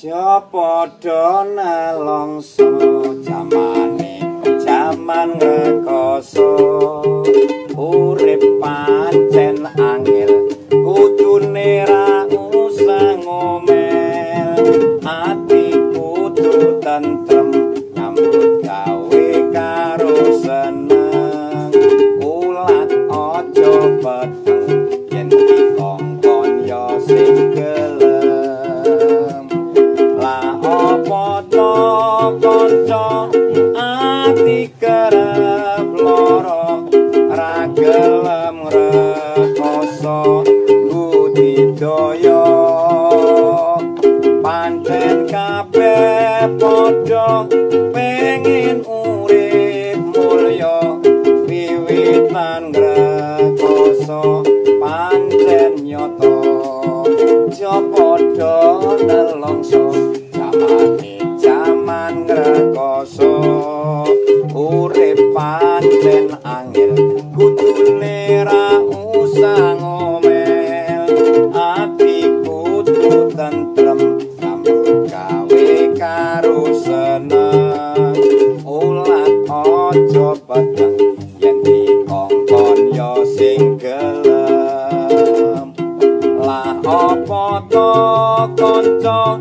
aja padha nelongso jamane jaman rekoso urip pancen angel kudune ra usah ngomel. Ati kudu tentrem nyambut gawe karo seneng. Ulat aja peteng kanca ati kerep loro ra gelem rekoso budidaya. Pancen kabeh padha pengin urip mulya wiwitan rekoso pancen nyoto aja padha nelongso jamane jaman rekoso urip pancen angel kudune ra usah ngomel. Ati kudu tentrem sambut gawe karo seneng. Ulat aja peteng yen dikongkon ya sing gelem. Lah apa to kanca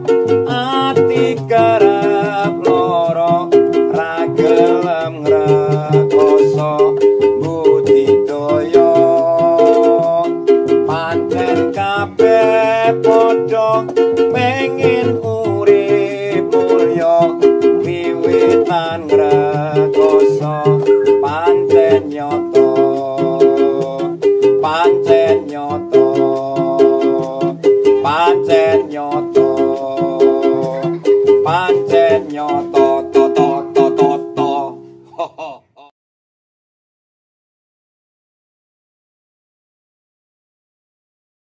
ngrekoso budidaya pancen kabeh padha pengin urip mulya. Wiwitan ngrekoso pancen nyoto pancen nyoto pancen nyoto pancen nyoto